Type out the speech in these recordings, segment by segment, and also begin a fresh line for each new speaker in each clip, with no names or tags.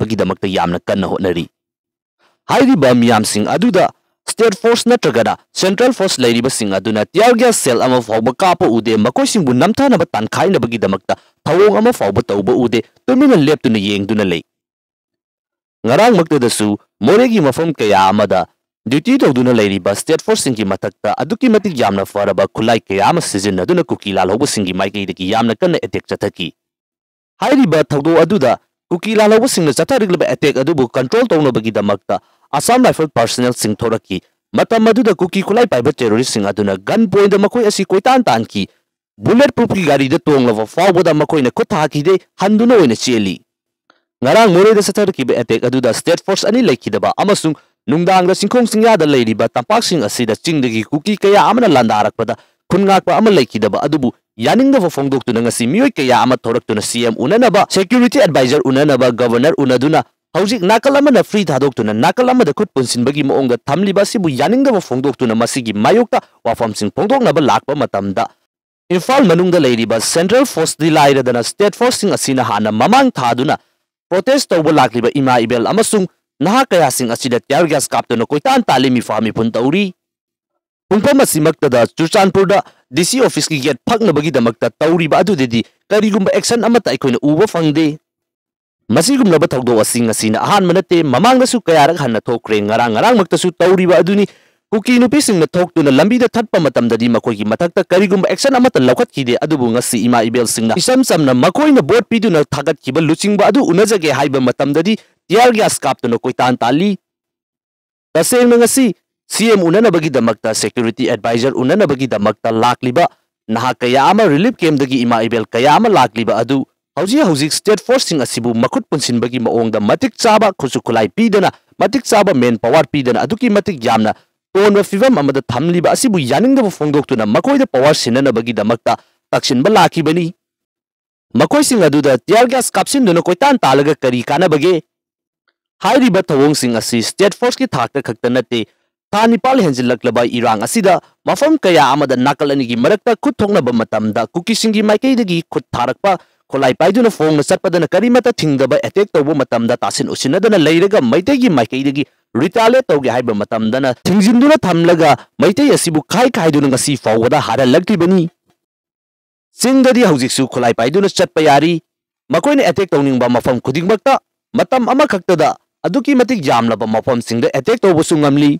bagi damak ta yamna kanna honari hairi ba miyam sing aduda state force natragada central force leiriba sing aduna tear gas cell ama fawba kapa ude makoi sing bu namthana ba tankhai na bagi damak ta thawong ama fawba tawba ude tumina leptuna yengduna lei ngarang makta मोरेगी मफम कया तौदुना लेरिबा state force सिंगी मथक्ता अदुकी मतिक यामना फरबा खुलाई कया म सिजन Kuki attack चथकी हाइरिबा थौदो अदुदा कुकी चथरिगलबा अटैक अदुबु कंट्रोल दमक्ता असम राइफल पर्सनल टेररिस्ट सिंग अदुना गन पॉइंट मकोय असि कोइतान तानकी बुलेट प्रूफ की गाड़ी द तोंगलवा फावबदा ngarang more da satar ki attack adu da state force ani lekhi da ba amasung nungdang da singkhong singya da leiriba tampak sing asi da ching gi kuki kaya amana landarak pa da pa amal lekhi da ba adubu yaning da phong tu na ngasi mioi kaya ama thorak tu na cm unana ba security advisor unana ba governor unaduna hꯧजिक नाकल अमना free थादोक्तुना नाकल अमदा खुद पुनसिनबगी मोंगदा थमलिबा सिबु यानिंगबा फोंदोक्तुना मसिगी मायोक्ता वाफमसिंग फोंदोक्नबा लाकबा मतमदा इम्फाल मनुंगदा लेरिबा सेंट्रल फोर्स दि लाइरदना स्टेट फोर्सिंग असिना हाना ममांग थादुना protest tawba lakliba ima ibel amasung naha kaya sing asida tear gas kaptona koitan tali mi fami pun tauri pungpam asimakta da chuchanpur da DC office ki get phakna bagi damakta tauri ba adu dedi karigumba action amata aikoina uba fangde masigumlaba thawdo asing asina ahan manate mamang nasu kaya rak hanna thokre ngarang ngarang makta su tauri ba aduni kuki nupi sing na thok tuna lambi da thatpa matam da di makoi ki matakta karigum action amata lawkat ki de adubu ngasi ima ibel sing na isam sam na makoi na board pi na thagat ki ba luching ba adu unajage haiba matam da di tiar gas kap tuna koi tan tali taseng na ngasi CM unana bagi damakta security advisor unana bagi damakta lakliba naha kaya ama relief camp dagi ima ibel kaya ama lakliba adu hauji hauji state force sing asibu makut punsin bagi maong da matik chaba khusu khulai pidana matik chaba main power pidana aduki matik yamna ꯇꯣꯟꯕ ꯐꯤꯚꯝ ꯑꯃꯗ ꯊꯝꯂꯤꯕ ꯑꯁꯤꯕꯨ ꯌꯥꯅꯤꯡꯗꯕ ꯐꯣꯡꯗꯣꯛꯇꯨꯅ ꯃꯈꯣꯏꯗ power ꯁꯤꯟꯅꯅꯕꯒꯤꯗꯃꯛꯇ ꯇꯛꯁꯤꯟꯕ ꯂꯥꯛꯈꯤꯕꯅꯤ ꯃꯈꯣꯏꯁꯤꯡ ꯑꯗꯨꯗ tier gas ꯀꯥꯞꯁꯤꯟꯗꯨꯅ ꯀꯣꯏꯇꯥꯟ ꯇꯥꯜꯂꯒ ꯀꯔꯤ ꯀꯥꯟꯅꯕꯒꯦ ꯍꯥꯏꯔꯤꯕ ꯊꯧꯑꯣꯡꯁꯤꯡ ꯑꯁꯤ ꯁ꯭ꯇꯦꯠ ꯐꯣꯔꯁꯀꯤ ꯊꯥꯛꯇ ꯈꯛꯇ ꯅꯠꯇꯦ ꯊꯥ ꯅꯤꯄꯥꯜ ꯍꯦꯟꯖꯤꯜꯂꯛꯂꯕ ꯏꯔꯥꯡ ꯑꯁꯤꯗ ꯃꯐꯝ ꯀꯌꯥ ꯑꯃꯗ ꯅꯥꯀꯜ ꯑꯅꯤꯒꯤ ꯃꯔꯛꯇ ꯈꯨꯠ ꯊꯣꯛꯅꯕ ꯃꯇꯝꯗ ꯀꯨꯀꯤꯁꯤꯡꯒꯤ ꯃꯥꯏꯀꯩꯗꯒꯤ ꯈꯨꯠ ꯊꯥꯔꯛꯄ ꯈꯣꯂꯥꯏ ꯄꯥꯏꯗꯨꯅ ꯐꯣꯡꯅ ꯆꯠꯄꯗꯅ ꯀꯔꯤꯃꯠꯇ ꯊꯤꯡꯗꯕ ꯑꯦꯇꯦꯛ ꯇꯧꯕ ꯃꯇꯝꯗ ꯇꯥꯁꯤꯟ ꯎꯁꯤꯟꯅꯗꯅ ꯂꯩꯔꯒ ꯃꯩꯇꯩꯒꯤ ꯃꯥꯏꯀꯩꯗꯒꯤ ꯔꯤꯇꯥꯂꯦꯠ ꯇꯧꯒꯦ ꯍꯥꯏꯕ ꯃꯇꯝꯗꯅ ꯊꯤꯡꯖꯤꯟꯗꯨꯅ ꯊꯝꯂꯒ ꯃꯩꯇꯩ ꯑꯁꯤꯕु ꯈꯥꯏ ꯈꯥꯏꯗꯨꯅ ꯉꯁꯤ ꯐꯥꯎꯕꯗ ꯍꯥꯔꯜꯂꯛꯂꯤꯕꯅꯤ ꯆꯤꯡꯗꯗꯤ ꯍꯧꯖꯤꯛꯁꯨ ꯈꯨꯠꯂꯥꯏ ꯄꯥꯏꯗꯨꯅ ꯆꯠꯄ ꯌꯥꯔꯤ ꯃꯈꯣꯏꯅ ꯑꯦꯇꯦꯛ ꯇꯧꯅꯤꯡꯕ ꯃꯐꯝ ꯈꯨꯗꯤꯡꯃꯛꯇ ꯃꯇꯝ ꯑꯃꯈꯛꯇꯗ ꯑꯗꯨꯛꯀꯤ ꯃꯇꯤꯛ ꯌꯥꯝꯂꯕ ꯃꯐꯝꯁꯤꯡꯗ ꯑꯦꯇꯦꯛ ꯇꯧꯕꯁꯨ ꯉꯝꯂꯤ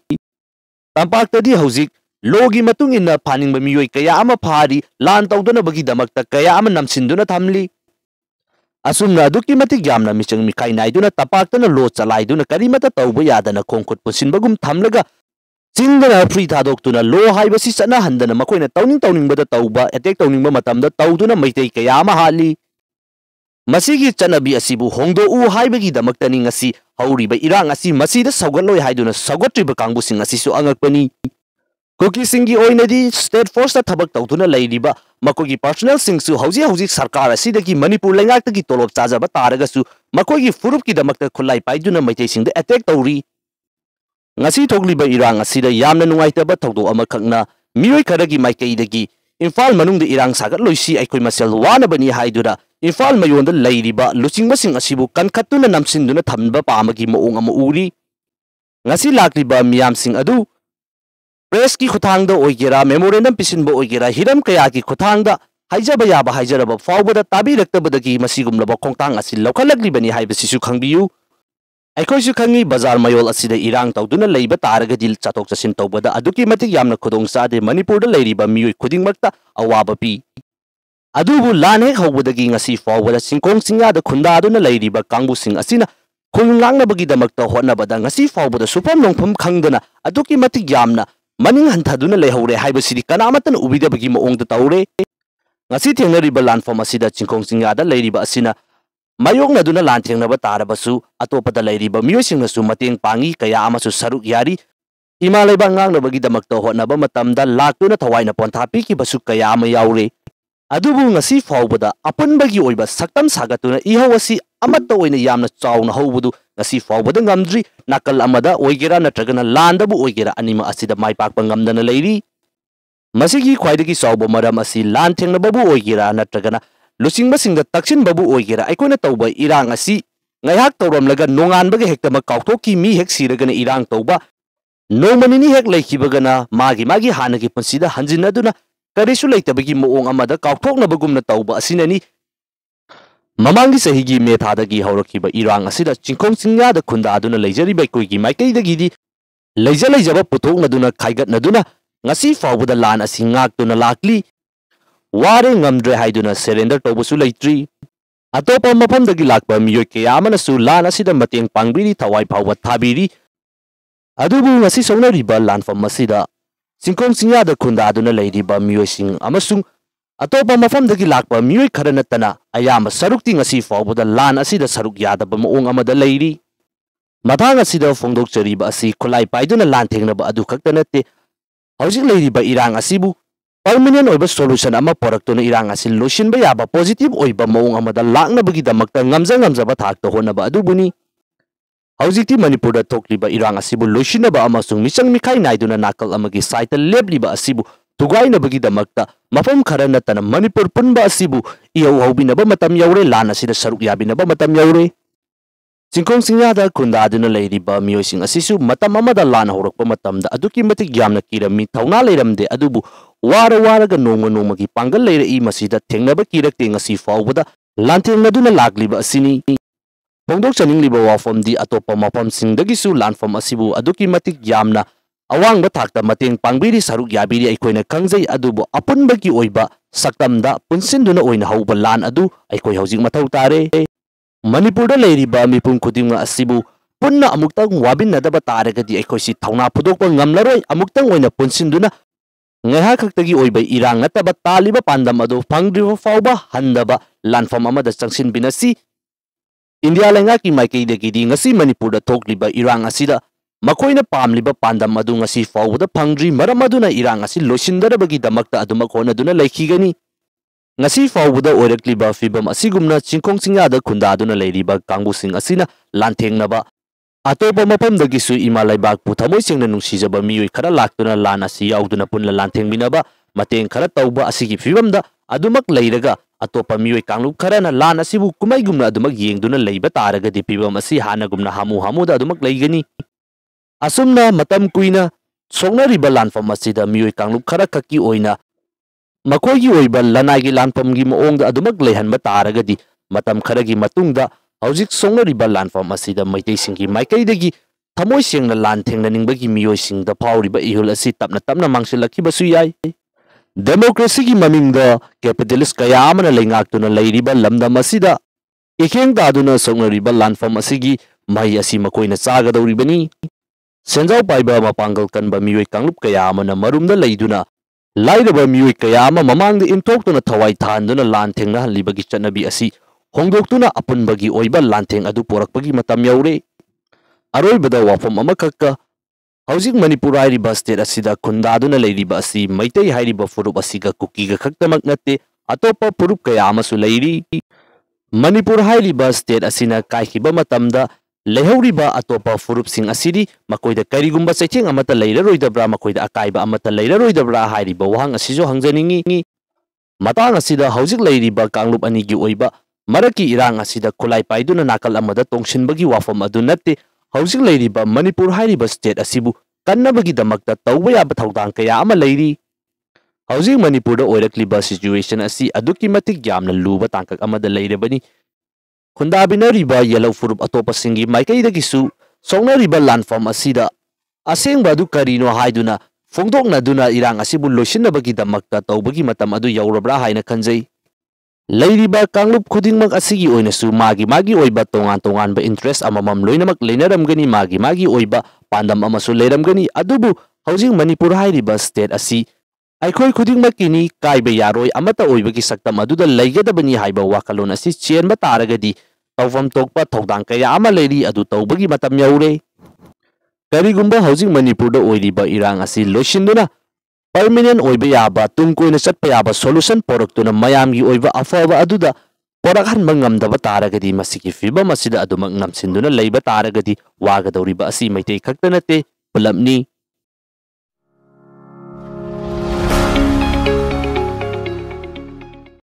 ꯇꯝꯄꯥꯛꯇꯗꯤ ꯍꯧꯖꯤꯛ ꯂꯣꯒꯤ ꯃꯇꯨꯡ ꯏꯟꯅ ꯐꯥꯅꯤꯡꯕ ꯃꯤꯑꯣꯏ ꯀꯌꯥ ꯑꯃ ꯐꯥꯔꯤ ꯂꯥꯟ ꯇꯧꯗꯅꯕꯒꯤꯗꯃꯛꯇ ꯀꯌꯥ ꯑꯃ ꯅꯝꯁꯤꯟꯗꯨꯅ ꯊꯝꯂꯤ pusinbagum thamlaga chingdana free thadoktuna lo haiba si chana handana makoina tawning tawning bada tauba attack tawning ba matamda tawduna maitei kaya ma hali masigi chanabi asibu hongdo u haibagi damaktani ngasi hauriba irang asi masida saugatloi haiduna saugatriba kangbusin asisu angakpani कुकीसिंगी लैरिबा मकोगी personnel सिंगसु हौजी हौजी सरकार मणिपुर लेंगाक्तगी तोलोब चाजबा तारगसु मकोगी फुरुप की दमक खुलाई मैतै सिंग अटैक तौरी masel wana bani haidura imphal mayon da leiriba luchingba sing asibu kankhatuna namsinduna thamba pamagi moong ama uri ngasi lakliba miyam sing adu press की खुथांग ओगेरा मेमोरेंडम पिसिनब ओगेरा हिरम कया की खुथांग हाइजब याब हाइजरब फाउबद ताबीरक्तबदगी मसिगुमलब खोंतांग असि लौखलग्लिबनी हाइबसिसु खंबियु ꯑꯩꯈꯣꯏꯁꯨ ꯈꯪꯉꯤ ꯕꯖꯥꯔ ꯃꯌꯣꯜ ꯑꯁꯤꯗ ꯏꯔꯥꯡ ꯇꯧꯗꯨꯅ ꯂꯩꯕ ꯇꯥꯔꯒꯗꯤ ꯆꯠꯊꯣꯛ ꯆꯠꯁꯤꯟ ꯇꯧꯕꯗ ꯑꯗꯨꯛꯀꯤ ꯃꯇꯤꯛ ꯌꯥꯝꯅ ꯈꯨꯗꯣꯡꯆꯥꯗꯦ ꯃꯅꯤꯄꯨꯔꯗ ꯂꯩꯔꯤꯕ ꯃꯤꯑꯣꯏ ꯈꯨꯗꯤꯡꯃꯛꯇ ꯑꯋꯥꯕ ꯄꯤ ꯑꯗꯨꯕꯨ ꯂꯥꯟ ꯍꯦꯛ ꯍꯧꯕꯗꯒꯤ ꯉꯁꯤ ꯐꯥꯎꯕꯗ ꯆꯤꯡꯈꯣꯡ ꯆꯤꯡꯌꯥꯗ ꯈꯨꯟꯗꯥꯗꯨꯅ ꯂꯩꯔꯤꯕ ꯀꯥꯡꯕꯨꯁꯤꯡ ꯑꯁꯤꯅ ꯈꯨꯜ ꯉꯥꯛꯅꯕꯒꯤꯗꯃꯛꯇ ꯍꯣꯠꯅꯕꯗ ꯉꯁꯤ ꯐꯥꯎꯕꯗ ꯁꯨꯐꯝ ꯅꯣꯡꯐꯝ ꯈꯪꯗꯅ ꯑꯗꯨꯛꯀꯤ ꯃꯇꯤꯛ ꯌꯥꯝꯅ ꯃꯅꯤꯡ ꯍꯟꯊꯗꯨꯅ ꯂꯩꯍꯧꯔꯦ ꯍꯥꯏꯕꯁꯤꯗꯤ ꯀꯅꯥꯃꯠꯇꯅ ꯎꯕꯤꯗꯕꯒꯤ ꯃꯑꯣꯡꯗ ꯇꯧꯔꯦ ngasi thengnariba lanfam asida chingkong chingyada leiriba asina mayoknaduna lan thengnaba tarabasu atopada leiriba miyosingnasu mateng pangi kaya amasu saruk yari ima leiba ngangnabagi damakta hotnaba matamda laktuna thawaina ponthapi ki basu kaya ama yaure adubu ngasi fawbada apunbagi oiba saktam sagatuna ihawasi amatta oina yamna chawna hawbudu ngasi fawbada ngamdri nakal amada oigera natragana landaba oigera anima asida mai pakpa ngamdana leiri masigi khwaidagi sawba maram asi lan thengnababu oigera natragana lusingbasingda taksinbabu oigera aikoina tawba irang asi ngayhak tawramlaga nonganbaga hektama kautokki mi hek siragana irang tawba nongmanini hek leikibagana magi magi hanagi punsida hanjinaduna karisu leitabagi moong amada kauthoknabagumna tawba asinani ꯃꯃꯥꯡꯒꯤ ꯆꯍꯤꯒꯤ ꯃꯦ ꯊꯥꯗꯒꯤ ꯍꯧꯔꯛꯈꯤꯕ ꯏꯔꯥꯡ ꯑꯁꯤꯗ ꯆꯤꯡꯈꯣꯡ ꯆꯤꯡꯌꯥꯗ ꯈꯨꯟꯗꯥꯗꯨꯅ ꯂꯩꯖꯔꯤꯕ ꯑꯩꯈꯣꯏꯒꯤ ꯃꯥꯏꯀꯩꯗꯒꯤꯗꯤ ꯂꯩꯖ ꯂꯩꯖꯕ ꯄꯨꯊꯣꯛꯅꯗꯨꯅ ꯈꯥꯏꯒꯠꯅꯗꯨꯅ ꯉꯁꯤ ꯐꯥꯎꯕꯗ ꯂꯥꯟ ꯑꯁꯤ ꯉꯥꯛꯇꯨꯅ ꯂꯥꯛꯂꯤ ꯋꯥꯔꯦ ꯉꯝꯗ꯭ꯔꯦ ꯍꯥꯏꯗꯨꯅ ꯁꯦꯔꯦꯟꯗꯔ ꯇꯧꯕꯁꯨ ꯂꯩꯇ꯭ꯔꯤ ꯑꯇꯣꯞꯄ ꯃꯐꯝꯗꯒꯤ ꯂꯥꯛꯄ ꯃꯤꯑꯣꯏ ꯀꯌꯥ ꯑꯃꯅꯁꯨ ꯂꯥꯟ ꯑꯁꯤꯗ ꯃꯇꯦꯡ ꯄꯥꯡꯕꯤꯔꯤ ꯊꯋꯥꯏ ꯐꯥꯎꯕ ꯊꯥꯕꯤꯔꯤ ꯑꯗꯨꯕꯨ ꯉꯁꯤ ꯁꯣꯛꯅꯔꯤꯕ ꯂꯥꯟꯐꯝ ꯑꯁꯤꯗ ꯆꯤꯡꯈꯣꯡ ꯆꯤꯡꯌꯥꯗ ꯈꯨꯟꯗꯥꯗꯨꯅ ꯂꯩꯔꯤꯕ ꯃꯤꯑꯣꯏꯁꯤꯡ ꯑꯃꯁꯨꯡ ꯑꯇꯣꯞꯄ ꯃꯐꯝꯗꯒꯤ ꯂꯥꯛꯄ ꯃꯤꯑꯣꯏ ꯈꯔ ꯅꯠꯇꯅ ꯑꯌꯥꯝꯕ ꯁꯔꯨꯛꯇꯤ ꯉꯁꯤ ꯐꯥꯎꯕꯗ ꯂꯥꯟ ꯑꯁꯤꯗ ꯁꯔꯨꯛ ꯌꯥꯗꯕ ꯃꯑꯣꯡ ꯑꯃꯗ ꯂꯩꯔꯤ ꯃꯇꯥꯡ ꯑꯁꯤꯗ ꯐꯣꯡꯗꯣꯛꯆꯔꯤꯕ ꯑꯁꯤ ꯈꯨꯠꯂꯥꯏ ꯄꯥꯏꯗꯨꯅ ꯂꯥꯟꯊꯦꯡꯅꯕ ꯑꯗꯨ ꯈꯛꯇ ꯅꯠꯇꯦ ꯍꯧꯖꯤꯛ ꯂꯩꯔꯤꯕ ꯏꯔꯥꯡ ꯑꯁꯤꯕꯨ ꯄꯔꯃꯤꯅꯦꯟ ꯑꯣꯏꯕ ꯁꯣꯂꯨꯁꯟ ꯑꯃ ꯄꯣꯔꯛꯇꯨꯅ ꯏꯔꯥꯡ ꯑꯁꯤ ꯂꯣꯏꯁꯤꯟꯕ ꯌꯥꯕ ꯄꯣꯖꯤꯇꯤꯕ ꯑꯣꯏꯕ ꯃꯑꯣꯡ ꯑꯃꯗ ꯂꯥꯛꯅꯕꯒꯤꯗꯃꯛꯇ ꯉꯝꯖ ꯉꯝꯖꯕ ꯊꯥꯛꯇ ꯍꯣꯠꯅꯕ ꯑꯗꯨꯕꯨꯅꯤ ꯍꯧꯖꯤꯛꯇꯤ ꯃꯅꯤꯄꯨꯔꯗ ꯊꯣꯛꯂꯤꯕ ꯏꯔꯥꯡ ꯑꯁꯤꯕꯨ ꯂꯣꯏꯁꯤꯟꯅꯕ ꯑꯃꯁꯨꯡ ꯃꯤꯆꯪ ꯃꯤꯈꯥꯏ ꯅꯥꯏꯗꯨꯅ ꯅꯥꯀꯜ ꯑꯃꯒꯤ ꯁꯥꯏꯠꯇ ꯂꯦꯞꯂꯤꯕ ꯑꯁꯤꯕꯨ ꯊꯨꯒꯥꯏꯅꯕꯒꯤꯗꯃꯛꯇ ꯃꯐꯝ ꯈꯔ ꯅꯠꯇꯅ ꯃꯅꯤꯄꯨꯔ ꯄꯨꯟꯕ ꯑꯁꯤꯕꯨ ꯏꯍꯧ ꯍꯧꯕꯤꯅꯕ ꯃꯇꯝ ꯌꯧꯔꯦ ꯂꯥꯟ ꯑꯁꯤꯗ ꯁꯔꯨꯛ ꯌꯥꯕꯤꯅꯕ ꯃꯇꯝ ꯌꯧꯔꯦ ꯆꯤꯡꯈꯣꯡ ꯆꯤꯡꯌꯥꯗ ꯈꯨꯟꯗꯥꯗꯨꯅ ꯂꯩꯔꯤꯕ ꯃꯤꯑꯣꯏꯁꯤꯡ ꯑꯁꯤꯁꯨ ꯃꯇꯝ ꯑꯃꯗ ꯂꯥꯟ ꯍꯧꯔꯛꯄ ꯃꯇꯝꯗ ꯑꯗꯨꯛꯀꯤ ꯃꯇꯤꯛ ꯌꯥꯝꯅ ꯀꯤꯔꯝꯃꯤ ꯊꯧꯅꯥ ꯂꯩꯔꯝꯗꯦ ꯑꯗꯨꯕꯨ ꯋꯥꯔ ꯋꯥꯔꯒ ꯅꯣꯡꯃ ꯅꯣꯡꯃꯒꯤ ꯄꯥꯡꯒꯜ ꯂꯩꯔꯛꯏ ꯃꯁꯤꯗ ꯊꯦꯡꯅꯕ ꯀꯤꯔꯛꯇꯦ ꯉꯁꯤ ꯐꯥꯎꯕꯗ ꯂꯥꯟꯊꯦꯡꯅꯗꯨꯅ ꯂꯥꯛꯂꯤꯕ ꯑꯁꯤꯅꯤ ꯐꯣꯡꯗꯣꯛꯆꯅꯤꯡꯂꯤꯕ ꯋꯥꯐꯝꯗꯤ ꯑꯇꯣꯞꯄ ꯃꯐꯝꯁꯤꯡꯗꯒꯤꯁꯨ ꯂꯥꯟꯐꯝ ꯑꯁꯤꯕꯨ ꯑꯗꯨꯛꯀꯤ ꯃꯇꯤꯛ ꯌꯥꯝꯅ अवांग थाकता मतंग पांगबीरी सरुक याबीरी अखोन कंगजई अदुबो अपुनबगी ओइबा सक्तमदा पुनसिनदुना ओइन हौब लान अदु अखोय हौजिक मथौ तारे मणिपुर दा लेरिबा मिपुम खुदिंग असिबु पुन्ना अमुक्तंग वाबिनदब तारेगदि अखोयसि थौना पुदोक ngamlaroi अमुक्तंग ओइन पुनसिनदुना ngaiha khaktagi oiba irang nataba taliba pandam adu phangdriwa fauba handaba lanfam amada changsin binasi india lenga ki maikei de gidi ngasi manipur da thokliba irang asida ꯃꯈꯣꯏꯅ ꯄꯥꯝꯂꯤꯕ ꯄꯥꯟꯗꯝ ꯑꯗꯨ ꯉꯁꯤ ꯐꯥꯎꯕꯗ ꯐꯪꯗ꯭ꯔꯤ ꯃꯔꯝ ꯑꯗꯨꯅ ꯏꯔꯥꯡ ꯑꯁꯤ ꯂꯣꯏꯁꯤꯟꯗꯅꯕꯒꯤꯗꯃꯛꯇ ꯑꯗꯨꯃꯛ ꯍꯣꯠꯅꯗꯨꯅ ꯂꯩꯈꯤꯒꯅꯤ ꯉꯁꯤ ꯐꯥꯎꯕꯗ ꯑꯣꯏꯔꯛꯂꯤꯕ ꯐꯤꯕꯝ ꯑꯁꯤꯒꯨꯝꯅ ꯆꯤꯡꯈꯣꯡ ꯆꯤꯡꯌꯥꯗ ꯈꯨꯟꯗꯥꯗꯨꯅ ꯂꯩꯔꯤꯕ ꯀꯥꯡꯕꯨꯁꯤꯡ ꯑꯁꯤꯅ ꯂꯥꯟꯊꯦꯡꯅꯕ ꯑꯇꯣꯞꯄ ꯃꯐꯝꯗꯒꯤꯁꯨ ꯏꯃꯥ ꯂꯩꯕꯥꯛꯄꯨ ꯊꯃꯣꯏ ꯁꯦꯡꯅ ꯅꯨꯡꯁꯤꯖꯕ ꯃꯤꯑꯣꯏ ꯈꯔ ꯂꯥꯛꯇꯨꯅ ꯂꯥꯟ ꯑꯁꯤ ꯌꯥꯎꯗꯨꯅ ꯄꯨꯟꯅ ꯂꯥꯟꯊꯦꯡꯃꯤꯟꯅꯕ ꯃꯇꯦꯡ ꯈꯔ ꯇꯧꯕ ꯑꯁꯤꯒꯤ ꯐꯤꯕꯝꯗ ꯑꯗꯨꯃꯛ ꯂꯩꯔꯒ ꯑꯇꯣꯞꯄ ꯃꯤꯑꯣꯏ ꯀꯥꯡꯂꯨꯞ ꯈꯔꯅ ꯂꯥꯟ ꯑꯁꯤꯕꯨ ꯀꯨꯝꯍꯩꯒꯨꯝꯅ ꯑꯗꯨꯃꯛ ꯌꯦꯡꯗꯨꯅ ꯂꯩꯕ ꯇꯥꯔꯒꯗꯤ ꯐꯤꯕꯝ ꯑꯁꯤ ꯍꯥꯟꯅꯒꯨꯝꯅ ꯍꯥꯃꯨ ꯍꯥꯃꯨꯗ ꯑꯗꯨꯃꯛ ꯂꯩꯒꯅꯤ ꯑꯁꯨꯝꯅ ꯃꯇꯝ ꯀꯨꯏꯅ ꯁꯣꯛꯅꯔꯤꯕ ꯂꯥꯟꯐꯝ ꯑꯁꯤꯗ ꯃꯤꯑꯣꯏ ꯀꯥꯡꯂꯨꯞ ꯈꯔꯈꯛꯀꯤ ꯑꯣꯏꯅ ꯃꯈꯣꯏꯒꯤ ꯑꯣꯏꯕ ꯂꯅꯥꯏꯒꯤ ꯂꯥꯟꯐꯝꯒꯤ ꯃꯑꯣꯡꯗ ꯑꯗꯨꯃꯛ ꯂꯩꯍꯟꯕ ꯇꯥꯔꯒꯗꯤ ꯃꯇꯝ ꯈꯔꯒꯤ ꯃꯇꯨꯡꯗ ꯍꯧꯖꯤꯛ ꯁꯣꯛꯅꯔꯤꯕ ꯂꯥꯟꯐꯝ ꯑꯁꯤꯗ ꯃꯩꯇꯩꯁꯤꯡꯒꯤ ꯃꯥꯏꯀꯩꯗꯒꯤ ꯊꯃꯣꯏ ꯁꯦꯡꯅ ꯂꯥꯟ ꯊꯦꯡꯅꯅꯤꯡꯕꯒꯤ ꯃꯤꯑꯣꯏꯁꯤꯡꯗ ꯐꯥꯎꯔꯤꯕ ꯏꯍꯨꯜ ꯑꯁꯤ ꯇꯞꯅ ꯇꯞꯅ ꯃꯥꯡꯁꯤꯜꯂꯛꯈꯤꯕꯁꯨ ꯌꯥꯏ ꯗꯦꯃꯣꯀ꯭ꯔꯦꯁꯤꯒꯤ ꯃꯃꯤꯡꯗ ꯀꯦꯄꯤꯇꯦꯂꯤꯁ ꯀꯌꯥ ꯑꯃꯅ ꯂꯩꯉꯥꯛꯇꯨꯅ ꯂꯩꯔꯤꯕ ꯂꯝꯗꯝ ꯑꯁꯤꯗ ꯏꯈꯦꯡ ꯇꯥꯗꯨꯅ ꯁꯣꯛꯅꯔꯤꯕ ꯂꯥꯟꯐꯝ ꯑꯁꯤꯒꯤ ꯃꯍꯩ ꯑꯁꯤ ꯃꯈꯣꯏꯅ ꯆꯥꯒꯗꯧꯔꯤꯕꯅꯤ ꯁꯦꯟꯖꯥꯎ ꯄꯥꯏꯕ ꯃꯄꯥꯡꯒꯜ ꯀꯟꯕ ꯃꯤꯑꯣꯏ ꯀꯥꯡꯂꯨꯞ ꯀꯌꯥ ꯑꯃꯅ ꯃꯔꯨꯝꯗ ꯂꯩꯗꯨꯅ ꯂꯥꯏꯔꯕ ꯃꯤꯑꯣꯏ ꯀꯌꯥ ꯑꯃ ꯃꯃꯥꯡꯗ ꯏꯟꯊꯣꯛꯇꯨꯅ ꯊꯋꯥꯏ ꯊꯥꯍꯟꯗꯨꯅ ꯂꯥꯟ ꯊꯦꯡꯅꯍꯜꯂꯤꯕꯒꯤ ꯆꯠꯅꯕꯤ ꯑꯁꯤ ꯍꯣꯡꯗꯣꯛꯇꯨꯅ ꯑꯄꯨꯟꯕꯒꯤ ꯑꯣꯏꯕ ꯂꯥꯟꯊꯦꯡ ꯑꯗꯨ ꯄꯣꯔꯛꯄꯒꯤ ꯃꯇꯝ ꯌꯧꯔꯦ ꯑꯔꯣꯏꯕꯗ ꯋꯥꯐꯝ ꯑꯃꯈꯛꯀ ꯍꯧꯖꯤꯛ ꯃꯅꯤꯄꯨꯔ ꯍꯥꯏꯔꯤꯕ ꯁ꯭ꯇꯦꯠ ꯑꯁꯤꯗ ꯈꯨꯟꯗꯥꯗꯨꯅ ꯂꯩꯔꯤꯕ ꯑꯁꯤ ꯃꯩꯇꯩ ꯍꯥꯏꯔꯤꯕ ꯐꯨꯔꯨꯞ ꯑꯁꯤꯒ ꯀꯨꯀꯤꯒ ꯈꯛꯇꯃꯛ ꯅꯠꯇꯦ ꯑꯇꯣꯞꯄ ꯐꯨꯔꯨꯞ ꯀꯌꯥ ꯑꯃꯁꯨ ꯂꯩꯔꯤ ꯃꯅꯤꯄꯨꯔ ꯍꯥꯏꯔꯤꯕ ꯁ꯭ꯇꯦꯠ ꯑꯁꯤꯅ ꯀꯥꯏꯈꯤꯕ ꯃꯇꯝꯗ ꯂꯩꯍꯧꯔꯤꯕ ꯑꯇꯣꯞꯄ ꯐꯨꯔꯨꯞꯁꯤꯡ ꯑꯁꯤꯗꯤ ꯃꯈꯣꯏꯗ ꯀꯔꯤꯒꯨꯝꯕ ꯆꯩꯊꯦꯡ ꯑꯃꯠꯇ ꯂꯩꯔꯔꯣꯏꯗꯕ꯭ꯔꯥ ꯃꯈꯣꯏꯗ ꯑꯀꯥꯏꯕ ꯑꯃꯠꯇ ꯂꯩꯔꯔꯣꯏꯗꯕ꯭ꯔꯥ ꯍꯥꯏꯔꯤꯕ ꯋꯥꯍꯪ ꯑꯁꯤꯁꯨ ꯍꯪꯖꯅꯤꯡꯉꯤ ꯃꯇꯥꯡ ꯑꯁꯤꯗ ꯍꯧꯖꯤꯛ ꯂꯩꯔꯤꯕ ꯀꯥꯡꯂꯨꯞ ꯑꯅꯤꯒꯤ ꯑꯣꯏꯕ ꯃꯔꯛꯀꯤ ꯏꯔꯥꯡ ꯑꯁꯤꯗ ꯈꯨꯠꯂꯥꯏ ꯄꯥꯏꯗꯨꯅ ꯅꯥꯀꯜ ꯑꯃꯗ ꯇꯣꯡꯁꯤꯟꯕꯒꯤ ꯋꯥꯐꯝ ꯑꯗꯨ ꯅꯠꯇꯦ ꯍꯧꯖꯤꯛ ꯂꯩꯔꯤꯕ ꯃꯅꯤꯄꯨꯔ ꯍꯥꯏꯔꯤꯕ ꯁ꯭ꯇꯦꯠ ꯑꯁꯤꯕꯨ ꯀꯟꯅꯕꯒꯤꯗꯃꯛꯇ ꯇꯧꯕ ꯌꯥꯕ ꯊꯧꯗꯥꯡ ꯀꯌꯥ ꯑꯃ ꯂꯩꯔꯤ ꯍꯧꯖꯤꯛ ꯃꯅꯤꯄꯨꯔꯗ ꯑꯣꯏꯔꯛꯂꯤꯕ ꯁꯤꯆꯨꯋꯦꯁꯟ ꯑꯁꯤ ꯑꯗꯨꯛꯀꯤ ꯃꯇꯤꯛ ꯌꯥꯝꯅ ꯂꯨꯕ ꯇꯥꯡꯀꯛ ꯑꯃꯗ ꯂꯩꯔꯕꯅꯤ ꯈꯨꯟꯗꯥꯕꯤꯅꯔꯤꯕ ꯌꯦꯜꯂꯧ ꯐꯨꯔꯨꯞ ꯑꯇꯣꯞꯄꯁꯤꯡꯒꯤ ꯃꯥꯏꯀꯩꯗꯒꯤꯁꯨ ꯁꯣꯛꯅꯔꯤꯕ ꯂꯥꯟꯐꯝ ꯑꯁꯤꯗ ꯑꯁꯦꯡꯕ ꯑꯗꯨ ꯀꯔꯤꯅꯣ ꯍꯥꯏꯗꯨꯅ ꯐꯣꯡꯗꯣꯛꯅꯗꯨꯅ ꯏꯔꯥꯡ ꯑꯁꯤꯕꯨ ꯂꯣꯏꯁꯤꯟꯅꯕꯒꯤꯗꯃꯛꯇ ꯇꯧꯕꯒꯤ ꯃꯇꯝ ꯑꯗꯨ ꯌꯧꯔꯕ꯭ꯔꯥ ꯍꯥꯏꯅ ꯈꯟꯖꯩ ꯂꯩꯔꯤꯕ ꯀꯥꯡꯂꯨꯞ ꯈꯨꯗꯤꯡꯃꯛ ꯑꯁꯤꯒꯤ ꯑꯣꯏꯅꯁꯨ ꯃꯥꯒꯤ ꯃꯥꯒꯤ ꯑꯣꯏꯕ ꯇꯣꯉꯥꯟ ꯇꯣꯉꯥꯟꯕ ꯏꯟꯇꯔꯦꯁ ꯑꯃꯃꯝ ꯂꯣꯏꯅꯃꯛ ꯂꯩꯅꯔꯝꯒꯅꯤ ꯃꯥꯒꯤ ꯃꯥꯒꯤ ꯑꯣꯏꯕ ꯄꯥꯟꯗꯝ ꯑꯃꯁꯨ ꯂꯩꯔꯝꯒꯅꯤ ꯑꯗꯨꯕꯨ ꯍꯧꯖꯤꯛ ꯃꯅꯤꯄꯨꯔ ꯍꯥꯏꯔꯤꯕ ꯁ꯭ꯇꯦꯠ ꯑꯁꯤ ꯑꯩꯈꯣꯏ ꯈꯨꯗꯤꯡꯃꯛꯀꯤꯅꯤ ꯀꯥꯏꯕ ꯌꯥꯔꯣꯏ ꯑꯃꯠꯇ ꯑꯣꯏꯕꯒꯤ ꯁꯛꯇꯝ ꯑꯗꯨꯗ ꯂꯩꯒꯗꯕꯅꯤ ꯍꯥꯏꯕ ꯋꯥꯈꯜꯂꯣꯟ ꯑꯁꯤ ꯆꯦꯟꯕ ꯇꯥꯔꯒꯗꯤ ꯇꯧꯐꯝ ꯊꯣꯛꯄ ꯊꯧꯗꯥꯡ ꯀꯌꯥ ꯑꯃ ꯂꯩꯔꯤ ꯑꯗꯨ ꯇꯧꯕꯒꯤ ꯃꯇꯝ ꯌꯧꯔꯦ ꯀꯔꯤꯒꯨꯝꯕ ꯍꯧꯖꯤꯛ ꯃꯅꯤꯄꯨꯔꯗ ꯑꯣꯏꯔꯤꯕ ꯏꯔꯥꯡ ꯑꯁꯤ ꯂꯣꯏꯁꯤꯟꯗꯨꯅ ꯄꯔꯃꯤꯅꯦꯟ ꯑꯣꯏꯕ ꯌꯥꯕ ꯇꯨꯡ ꯀꯣꯏꯅ ꯆꯠꯄ ꯌꯥꯕ ꯁꯣꯂꯨꯁꯟ ꯄꯣꯔꯛꯇꯨꯅ ꯃꯌꯥꯝꯒꯤ ꯑꯣꯏꯕ ꯑꯐꯕ ꯑꯗꯨꯗ ꯄꯣꯔꯛꯍꯟꯕ ꯉꯝꯗꯕ ꯇꯥꯔꯒꯗꯤ ꯃꯁꯤꯒꯤ ꯐꯤꯕꯝ ꯑꯁꯤꯗ ꯑꯗꯨꯃꯛ ꯅꯝꯁꯤꯟꯗꯨꯅ ꯂꯩꯕ ꯇꯥꯔꯒꯗꯤ ꯋꯥꯒꯗꯧꯔꯤꯕ ꯑꯁꯤ ꯃꯩꯇꯩ ꯈꯛꯇ ꯅꯠꯇꯦ ꯄꯨꯂꯞꯅꯤ